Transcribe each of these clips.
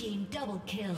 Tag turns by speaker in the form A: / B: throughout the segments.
A: Team double kill.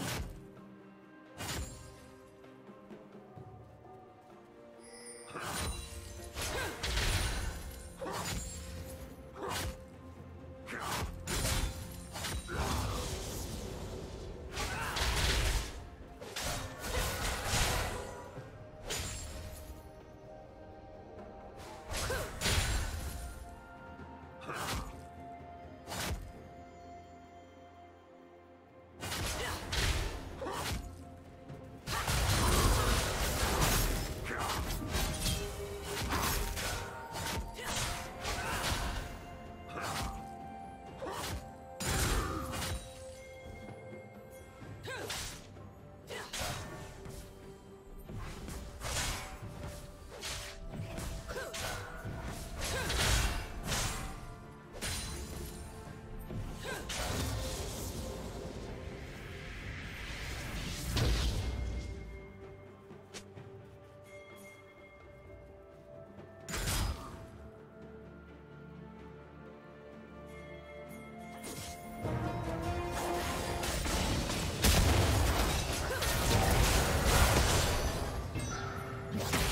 A: Yeah.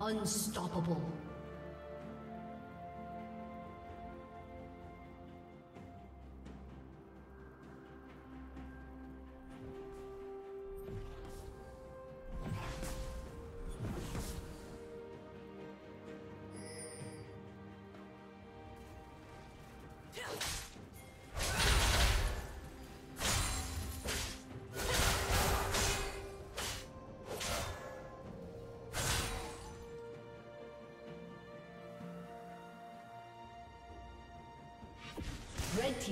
A: Unstoppable.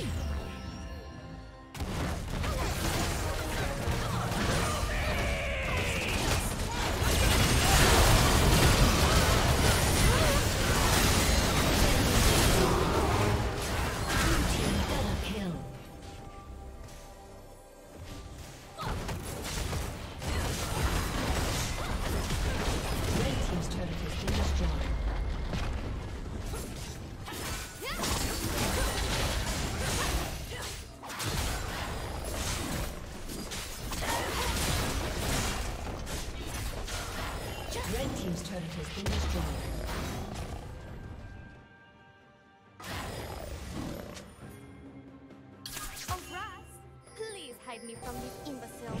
A: you turret has been destroyed.
B: Oh, please hide me from these imbeciles.